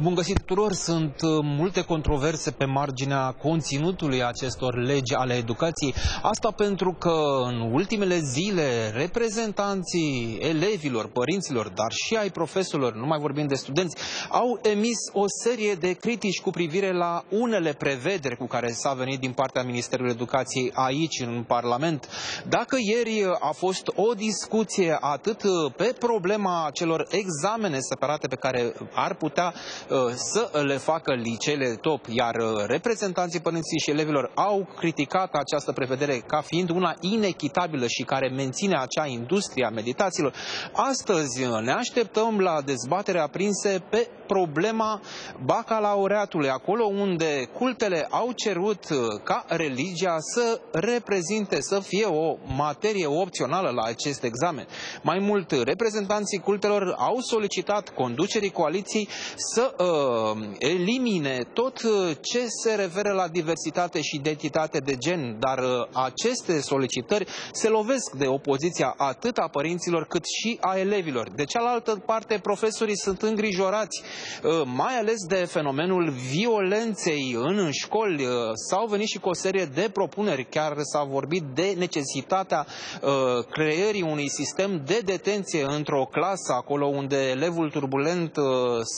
Bun găsit tuturor! Sunt uh, multe controverse pe marginea conținutului acestor legi ale educației. Asta pentru că în ultimele zile reprezentanții elevilor, părinților, dar și ai profesorilor, nu mai vorbim de studenți, au emis o serie de critici cu privire la unele prevederi cu care s-a venit din partea Ministerului Educației aici în Parlament. Dacă ieri a fost o discuție atât pe problema celor examene separate pe care ar putea Uh, să le facă liceele top, iar uh, reprezentanții părinții și elevilor au criticat această prevedere ca fiind una inechitabilă și care menține acea industrie a meditațiilor. Astăzi uh, ne așteptăm la dezbatere aprinse pe problema bacalaureatului, acolo unde cultele au cerut ca religia să reprezinte, să fie o materie opțională la acest examen. Mai mult, reprezentanții cultelor au solicitat conducerii coaliției să uh, elimine tot uh, ce se referă la diversitate și identitate de gen, dar uh, aceste solicitări se lovesc de opoziția atât a părinților cât și a elevilor. De cealaltă parte, profesorii sunt îngrijorați, uh, mai ales de fenomenul violenței în școli. Uh, s-au venit și cu o serie de propuneri, chiar s-a vorbit de necesitatea uh, creării unui sistem de detenție într-o clasă, acolo unde elevul turbulent uh,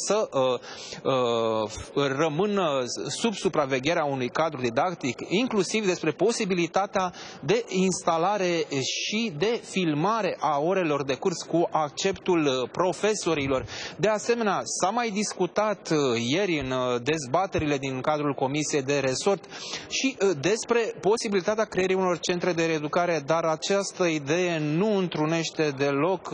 să uh, Uh, rămână sub supravegherea unui cadru didactic, inclusiv despre posibilitatea de instalare și de filmare a orelor de curs cu acceptul profesorilor. De asemenea, s-a mai discutat uh, ieri în uh, dezbaterile din cadrul Comisiei de Resort și despre posibilitatea creierii unor centre de reeducare, dar această idee nu întrunește deloc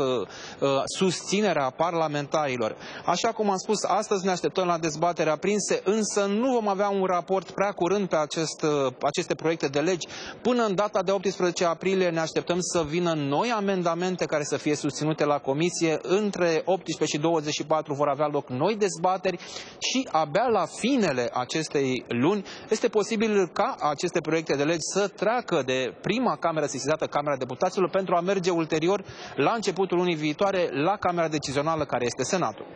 susținerea parlamentarilor. Așa cum am spus, astăzi ne așteptăm la dezbaterea aprinse, însă nu vom avea un raport prea curând pe acest, uh, aceste proiecte de legi. Până în data de 18 aprilie ne așteptăm să vină noi amendamente care să fie susținute la comisie. Între 18 și 24 vor avea loc noi dezbateri și abia la finele acestei luni este posibil ca aceste proiecte de legi să treacă de prima cameră sesizată, Camera Deputaților, pentru a merge ulterior la începutul lunii viitoare la Camera Decizională care este Senatul.